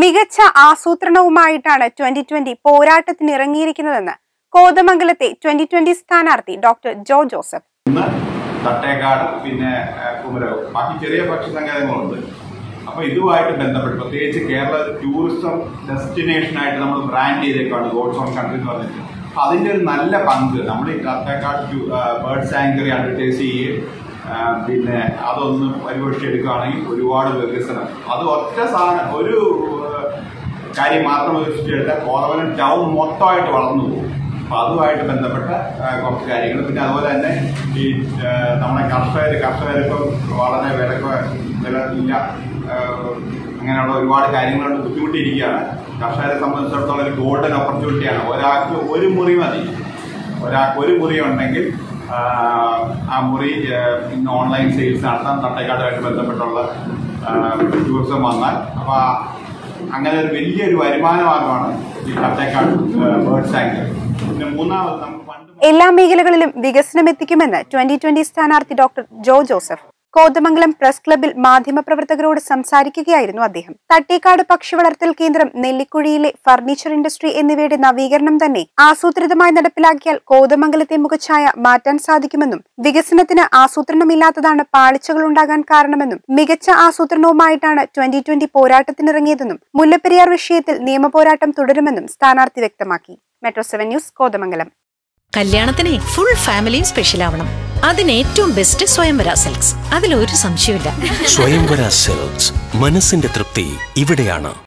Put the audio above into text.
മികച്ച ആസൂത്രണവുമായിട്ടാണ് twenty twenty പോരാട്ടത്തിന് ഇറങ്ങിയിരിക്കുന്നതെന്ന് കോതമംഗലത്തെ ട്വന്റി ട്വന്റി സ്ഥാനാർത്ഥി ഡോക്ടർ ജോ ജോസഫ്. തട്ടേക്കാട് പിന്നെ കുമരകം. ബാക്കി ചെറിയ പക്ഷി സങ്കേതങ്ങളുണ്ട്. അപ്പൊ ഇതുമായിട്ട് ബന്ധപ്പെട്ട് പ്രത്യേകിച്ച് കേരള ടൂറിസം ഡെസ്റ്റിനേഷൻ ആയിട്ട് നമ്മൾ ബ്രാൻഡ് ചെയ്തേക്കാണ് ഗോഡ്സ് ഓൺ കൺട്രി എന്ന് പറഞ്ഞിട്ട്. അതിന്റെ ഒരു നല്ല പങ്ക്. നമ്മൾ ഈ തട്ടേക്കാട് ബേർഡ് സാങ്ച്വറി അഡ്വർടൈസ് ചെയ്യുകയും പിന്നെ അതൊന്ന് പരിപോഷിച്ചെടുക്കുകയാണെങ്കിൽ ഒരുപാട് വികസനം അത് ഒറ്റ സാധനം ഒരു കാര്യം മാത്രം വികസിച്ചെടുത്താൽ കോതമംഗലം ടൗൺ മൊത്തമായിട്ട് വളർന്നു പോകും. അപ്പൊ അതുമായിട്ട് ബന്ധപ്പെട്ട കുറച്ച് കാര്യങ്ങൾ. പിന്നെ അതുപോലെ തന്നെ ഈ നമ്മുടെ കർഷകർ കർഷകരിപ്പം വളരെ വിലക്ക് വില ഇല്ല അങ്ങനെയുള്ള ഒരുപാട് കാര്യങ്ങളുണ്ട് ബുദ്ധിമുട്ടിയിരിക്കുകയാണ്. കർഷകരെ സംബന്ധിച്ചിടത്തോളം ഒരു ഗോൾഡൻ ഓപ്പർച്യൂണിറ്റിയാണ് ഒരാൾക്ക് ഒരു മുറി മതി. ഒരാൾക്ക് ഒരു മുറി ഉണ്ടെങ്കിൽ ആ, മുറി ഇന്ന് ഓൺലൈൻ സെയിൽസ് നടത്താം തട്ടേക്കാടുമായിട്ട് ബന്ധപ്പെട്ടുള്ള ടൂറിസം വന്നാൽ. അപ്പൊ ആ അങ്ങനെ ഒരു വലിയൊരു വരുമാന മാർഗമാണ് ഈ തട്ടേക്കാട് ബേർഡ് സാങ്ച്വറി പിന്നെ മൂന്നാമത് എല്ലാ മേഖലകളിലും വികസനം എത്തിക്കുമെന്ന് ട്വന്റി ട്വന്റി സ്ഥാനാർത്ഥി doctor Jo Joseph. Kothamangalam press ക്ലബിൽ മാധ്യമപ്രവർത്തകരോട് സംസാരിക്കുകയായിരുന്നു അദ്ദേഹം. തട്ടേക്കാട് പക്ഷി വളർത്തൽ കേന്ദ്രം നെല്ലിക്കുഴിയിലെ ഫർണിച്ചർ ഇൻഡസ്ട്രി എന്നിവയുടെ നവീകരണം തന്നെ ആസൂത്രിതമായി നടപ്പിലാക്കിയാൽ കോതമംഗലത്തെ മുഖച്ഛായ മാറ്റാൻ സാധിക്കുമെന്നും വികസനത്തിന് ആസൂത്രണമില്ലാത്തതാണ് പാളിച്ചകൾ ഉണ്ടാകാൻ കാരണമെന്നും മികച്ച ആസൂത്രണവുമായിട്ടാണ് ട്വന്റി ട്വന്റി പോരാട്ടത്തിനിറങ്ങിയതെന്നും മുല്ലപ്പെരിയാർ വിഷയത്തിൽ നിയമപോരാട്ടം തുടരുമെന്നും സ്ഥാനാർത്ഥി വ്യക്തമാക്കി. Metro Seven News Kothamangalam. കല്യാണത്തിന് ഫുൾ ഫാമിലിയും സ്പെഷ്യൽ ആവണം. അതിന് ഏറ്റവും ബെസ്റ്റ് സ്വയംവര സിൽക്സ് അതിലൊരു സംശയമില്ല സ്വയംവര സെൽസ് മനസ്സിന്റെ തൃപ്തി ഇവിടെയാണ്.